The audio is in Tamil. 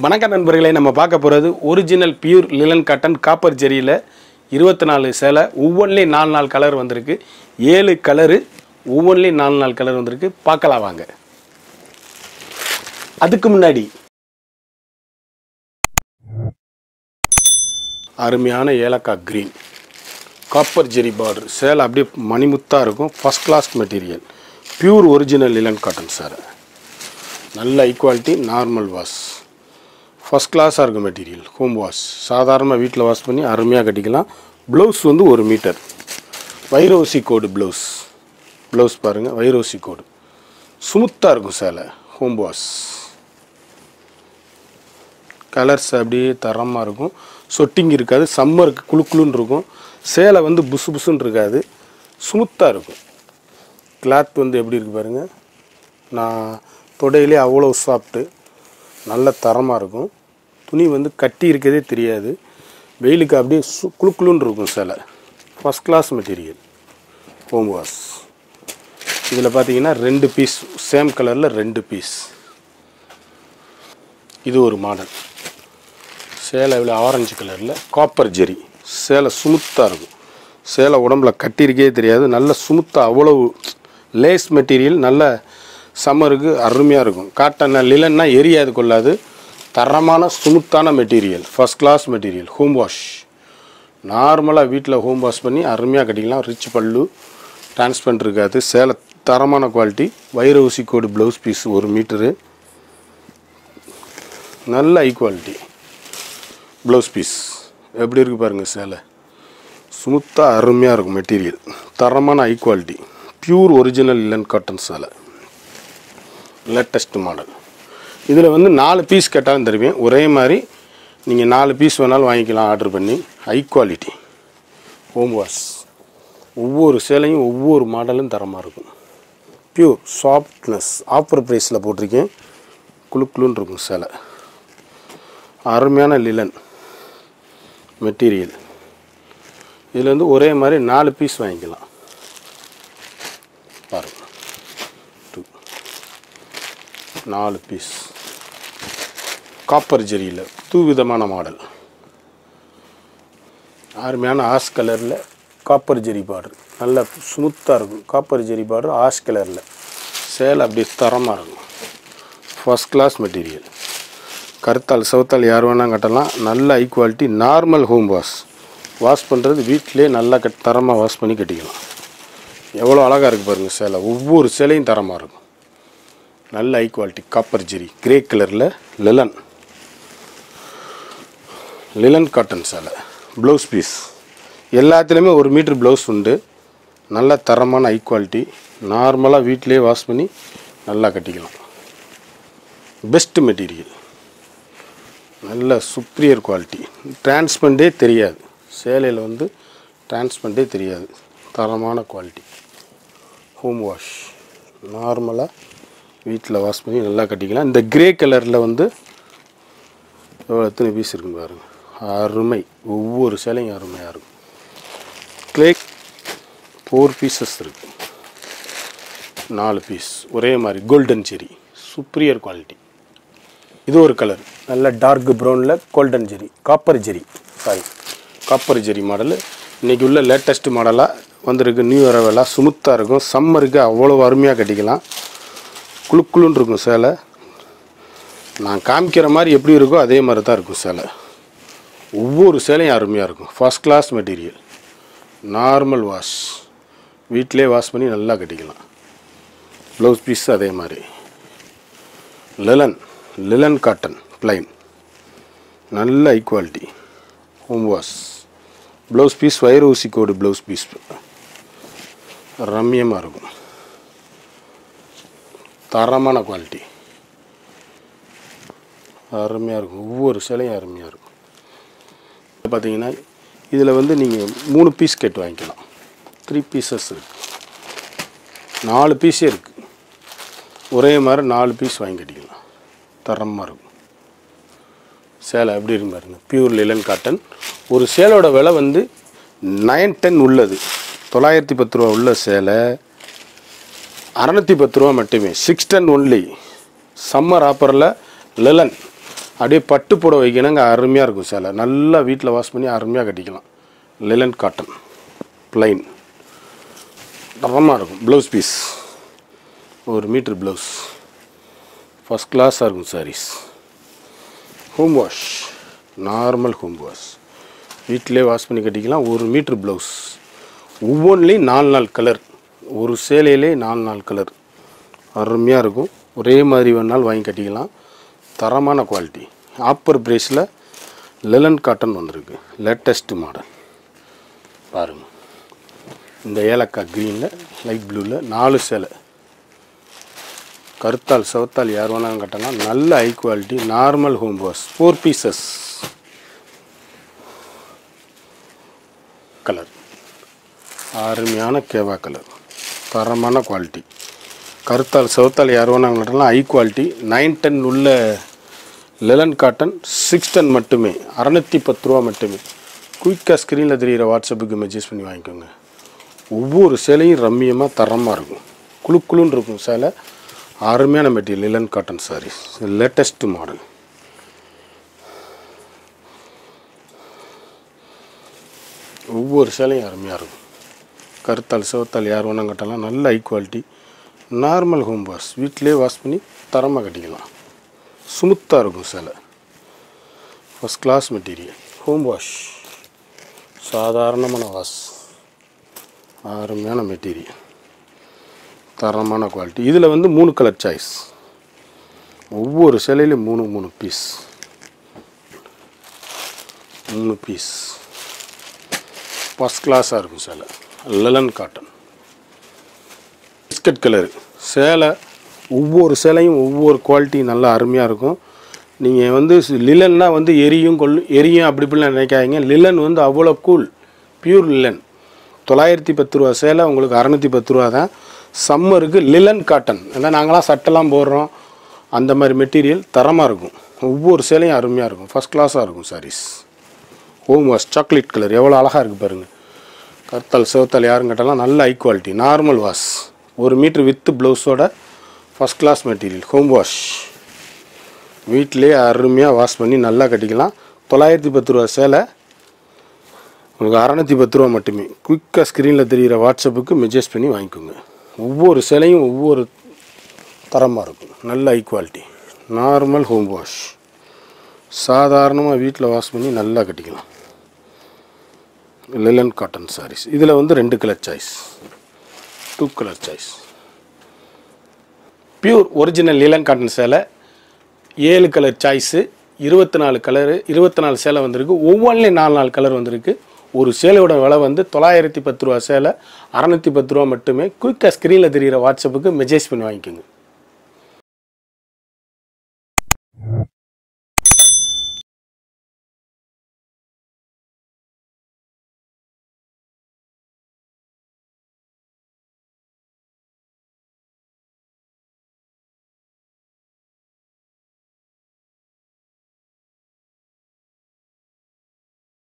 வணக்கம் நண்பர்களே நம்ம பார்க்க போகிறது original pure linen cotton copper ஜெரியில் இருபத்தி நாலு சேலை ஒவ்வொன்றிலையும் நாலு நாலு கலர் வந்திருக்கு. ஏழு கலரு ஒவ்வொன்றிலையும் நாலு நாலு கலர் வந்திருக்கு. பார்க்கலாம் வாங்க. அதுக்கு முன்னாடி. அருமையான ஏலக்காய் க்ரீன் காப்பர் ஜெரி பார்டர் சேலை அப்படியே மணிமுத்தாக இருக்கும். First class material pure original linen cotton sir நல்ல ஈக்குவாலிட்டி நார்மல் வாஷ் ஃபஸ்ட் கிளாஸாக இருக்கும் மெட்டீரியல் ஹோம் வாஷ் சாதாரணமாக வீட்டில் வாஷ் பண்ணி அருமையாக கட்டிக்கலாம். ப்ளவுஸ் வந்து ஒரு மீட்டர் வைரோசி கோடு ப்ளவுஸ் ப்ளவுஸ் பாருங்கள் வைரோசி கோடு. ஸ்மூத்தாக இருக்கும் சேலை ஹோம் வாஷ் கலர்ஸ் அப்படியே தரமாக இருக்கும். சொட்டிங் இருக்காது சம்மருக்கு குளு குளுன்னு இருக்கும். சேலை வந்து புசு புசுன்னு இருக்காது. ஸ்மூத்தாக இருக்கும். கிளாத் வந்து எப்படி இருக்குது பாருங்கள் நான் தொடையிலே அவ்வளோ சாஃப்ட்டு நல்ல தரமாக இருக்கும். துணி வந்து கட்டி இருக்கதே தெரியாது. வெயிலுக்கு அப்படியே சு குளு குளுன்னு இருக்கும் சேலை. First class material home wash இதில் பார்த்தீங்கன்னா ரெண்டு பீஸ் சேம் கலரில் ரெண்டு பீஸ் இது ஒரு மாடல் சேலை இவ்வளோ ஆரஞ்சு கலரில் காப்பர் ஜெரி. சேலை சுமுத்தாக இருக்கும். சேலை உடம்புல கட்டியிருக்கே தெரியாது. நல்ல சுமுத்தாக அவ்வளோ லேஸ் மெட்டீரியல் நல்ல சம்மருக்கு அருமையாக இருக்கும். காட்டன் லிலன்னா எரியாது கொள்ளாது. தரமான சுமுத்தான material first class material home wash நார்மலாக வீட்டில் ஹோம் வாஷ் பண்ணி அருமையாக கட்டிக்கலாம். ரிச் பல்லு டிரான்ஸ்பரண்ட் இருக்காது. சேலை தரமான குவாலிட்டி வைர ஊசி கோடு ப்ளவுஸ் பீஸ் ஒரு மீட்டரு நல்ல ஹை குவாலிட்டி ப்ளவுஸ் பீஸ் எப்படி இருக்குது பாருங்கள் சேலை? ஸ்மூத்தாக அருமையாக இருக்கும் மெட்டீரியல் தரமான high quality pure original linen cotton சேலை. லேட்டஸ்ட் மாடல் இதில் வந்து நாலு பீஸ் கேட்டாலும் தருவேன் ஒரே மாதிரி நீங்கள் நாலு பீஸ் வேணாலும் வாங்கிக்கலாம் ஆர்டர் பண்ணி. ஹை குவாலிட்டி ஹோம் வாஷ் ஒவ்வொரு சேலையும் ஒவ்வொரு மாடலும் தரமாக இருக்கும். ப்யூர் சாஃப்ட்னஸ் ஆஃபர் ப்ரைஸில் போட்டிருக்கேன். குளு குளுன்னு இருக்கும் சேலை. அருமையான லிலன் மெட்டீரியல் இதில் வந்து ஒரே மாதிரி நாலு பீஸ் வாங்கிக்கலாம். பாருங்கள் டூ நாலு பீஸ் காப்பர் ஜெரியில் தூவிதமான மாடல். அருமையான ஆஷ் கலரில் காப்பர் ஜெரி பார்டர் நல்ல ஸ்மூத்தாக இருக்கும். காப்பர் ஜெரி பார்டர் ஆஷ் கலரில் சேலை அப்படி தரமாக இருக்கும். ஃபஸ்ட் கிளாஸ் மெட்டீரியல் கருத்தால் சவுத்தால் யார் வேணால் கட்டலாம். நல்ல high quality normal home wash wash பண்ணுறது வீட்டிலே நல்லா கட் தரமாக வாஷ் பண்ணி கட்டிக்கலாம். எவ்வளோ அழகாக இருக்குது பாருங்கள் சேலை. ஒவ்வொரு சேலையும் தரமாக இருக்கும். நல்ல high quality copper zari. Grey கலரில் லிலன். லிலன் காட்டன் சேலை. ப்ளவுஸ் பீஸ் எல்லாத்துலேயுமே ஒரு மீட்ரு ப்ளவுஸ் உண்டு. நல்ல தரமான ஹை குவாலிட்டி நார்மலாக வீட்டிலே வாஷ் பண்ணி நல்லா கட்டிக்கலாம். பெஸ்ட் மெட்டீரியல் நல்ல சுப்ரியர் குவாலிட்டி டிரான்ஸ்பரண்டே தெரியாது. சேலையில் வந்து டிரான்ஸ்பரண்டே தெரியாது. தரமான குவாலிட்டி ஹோம் வாஷ் நார்மலாக வீட்டில் வாஷ் பண்ணி நல்லா கட்டிக்கலாம். இந்த கிரே கலரில் வந்து எவ்வளோ எத்தனை பீஸ் இருக்குன்னு பாருங்கள் அருமை. ஒவ்வொரு சேலையும் அருமையாக இருக்கும். கிளே ஃபோர் பீசஸ் இருக்குது நாலு பீஸ் ஒரே மாதிரி கோல்டன் செரி சுப்ரியர் குவாலிட்டி இது ஒரு கலர் நல்ல dark ப்ரௌனில் golden zari copper zari sari copper zari model இன்றைக்கி உள்ள லேட்டஸ்ட் மாடலாக வந்திருக்கு. நியூ இரவெல்லாம் சுமுத்தாக இருக்கும். சம்மருக்கு அவ்வளோ அருமையாக கட்டிக்கலாம். குளு குளுன்னு இருக்கும் சேலை. நான் காமிக்கிற மாதிரி எப்படி இருக்கோ அதே மாதிரி தான் இருக்கும் சேலை. ஒவ்வொரு சேலையும் அருமையாக இருக்கும். First class material normal wash வீட்டிலே வாஷ் பண்ணி நல்லா கட்டிக்கலாம். ப்ளவுஸ் பீஸ் அதே மாதிரி. லெலன் லெலன் காட்டன் ப்ளைன் நல்ல high quality home wash blouse piece வயிறு ஊசி கோடு ப்ளவுஸ் பீஸ் ரம்யமாக இருக்கும். தரமான குவாலிட்டி அருமையாக இருக்கும். ஒவ்வொரு சிலையும் அருமையாக இருக்கும். பார்த்தீங்கன்னா இதில் வந்து நீங்கள் மூணு பீஸ் கேட்டு வாங்கிக்கலாம். த்ரீ பீசஸ் இருக்குது நாலு பீஸே இருக்குது ஒரே மாதிரி நாலு பீஸ் வாங்கி கட்டிக்கலாம். தரமாக இருக்கும். சேலை எப்படி இருக்கு பாருங்க. பியூர் லிலன் காட்டன் ஒரு சேலோட விலை வந்து நைன் டென் உள்ளது. தொள்ளாயிரத்தி பத்து ரூபா உள்ள சேலை. அறநூற்றி பத்து ரூபா மட்டுமே. சிக்ஸ் டென் ஒன்லி சம்மர் ஆப்பரில் லெலன் அப்படியே பட்டு போட வைக்கணுங்க அருமையாக இருக்கும் சேலை. நல்லா வீட்டில் வாஷ் பண்ணி அருமையாக கட்டிக்கலாம். லெலன் காட்டன் ப்ளைன் தரமாக இருக்கும். ப்ளவுஸ் பீஸ் ஒரு மீட்ரு ப்ளவுஸ் ஃபஸ்ட் கிளாஸாக இருக்கும் saris home wash normal home wash வீட்டிலே வாஷ் பண்ணி கட்டிக்கலாம். ஒரு மீட்ரு ப்ளவுஸ் ஒவ்வொன்றுலேயும் நாலு நாலு கலர் ஒரு சேலையிலே நாலு நாலு கலர். அருமையாக இருக்கும். ஒரே மாதிரி வேணாலும் வாங்கி கட்டிக்கலாம். தரமான குவாலிட்டி. ஆப்பர் ப்ரைஸில் லெலன் காட்டன் வந்திருக்கு. லேட்டஸ்ட் மாடல் பாருங்கள் இந்த ஏலக்காய் க்ரீனில் லைட் ப்ளூவில் நாலு சேலை. கருத்தால் சவத்தால் யார் வேணாலும் கட்டலாம். நல்ல high quality normal home wash four pieces colour அருமையான கேவா கலர் தரமான குவாலிட்டி கருத்தால் செவத்தால் யார் வேணாங்கன்னா ஹை குவாலிட்டி நைன் டென் உள்ள லெலன் காட்டன் சிக்ஸ் டென் மட்டுமே. அறநூற்றி பத்து ரூபா மட்டுமே. குயிக்காக ஸ்க்ரீனில் தெரிகிற வாட்ஸ்அப்புக்கு மெசேஜ் பண்ணி வாங்கிக்கோங்க. ஒவ்வொரு சேலையும் ரம்மியமாக தரமாக இருக்கும். குழு குழுன்னு இருக்கும் சேலை. அருமையான material linen cotton sarees latest model ஒவ்வொரு சேலையும் அருமையாக இருக்கும். கருத்தால் சிவத்தால் யார் வேணால் கட்டலாம். நல்ல high quality normal home wash வீட்டிலே வாஷ் பண்ணி தரமாக கட்டிக்கலாம். ஸ்மூத்தாக இருக்கும் சேலை. First class material home wash சாதாரணமான வாஷ் அருமையான மெட்டீரியல் தரமான குவாலிட்டி இதில் வந்து மூணு கலர் சாய்ஸ் ஒவ்வொரு சிலையிலையும் மூணு மூணு பீஸ் மூணு பீஸ் ஃபஸ்ட் கிளாஸாக இருக்கும் சேலை. Linen cotton. Biscuit colour. சேலை ஒவ்வொரு சேலையும் ஒவ்வொரு குவாலிட்டி நல்லா அருமையாக இருக்கும். நீங்கள் வந்து லிலன்னா வந்து எரியும் கொல் எரியும் அப்படி இப்படிலாம் நினைக்காதீங்க. லிலன் வந்து அவ்வளோ கூல் பியூர் லிலன். தொள்ளாயிரத்தி பத்து ரூபா சேலை உங்களுக்கு அறநூற்றி பத்து ரூபா தான். சம்மருக்கு லிலன் காட்டன். ஏன்னா நாங்களாம் சட்டெல்லாம் போடுறோம். அந்த மாதிரி மெட்டீரியல் தரமாக இருக்கும். ஒவ்வொரு சேலையும் அருமையாக இருக்கும். ஃபஸ்ட் கிளாஸாக இருக்கும் saris home wash chocolate colour எவ்வளோ அழகாக இருக்குது பாருங்கள் கருத்தால் சிவத்தால் யாரும் கேட்டாலும் நல்ல ஹை குவாலிட்டி நார்மல் வாஷ் ஒரு மீட்ரு வித்து ப்ளவுஸோட first class material home wash வீட்டிலே அருமையாக வாஷ் பண்ணி நல்லா கட்டிக்கலாம். தொள்ளாயிரத்தி பத்து ரூபா சேலை. உங்களுக்கு அறநூற்றி பத்து ரூபா மட்டுமே. குயிக்காக ஸ்க்ரீனில் தெரிகிற வாட்ஸ்அப்புக்கு மெசேஜ் பண்ணி வாங்கிக்கோங்க. ஒவ்வொரு சேலையும் ஒவ்வொரு தரமாக இருக்கும். நல்ல high quality normal home wash சாதாரணமாக வீட்டில் வாஷ் பண்ணி நல்லா கட்டிக்கலாம். லிலன் காட்டன் சாரீஸ் இதில் வந்து ரெண்டு colour choice two colour choice pure original linen cotton சேலை ஏழு கலர் சாய்ஸு இருபத்தி நாலு கலரு இருபத்தி நாலு சேலை வந்திருக்கு. ஒவ்வொன்றிலையும் நாலு நாலு கலர் வந்திருக்கு. ஒரு சேலையோட விலை வந்து தொள்ளாயிரத்தி பத்து ரூபா சேலை அறநூற்றி பத்து ரூபா மட்டுமே. குயிக்காக ஸ்க்ரீனில் தெரிகிற வாட்ஸ்அப்புக்கு மெசேஜ் பண்ணி வாங்கிக்கோங்க.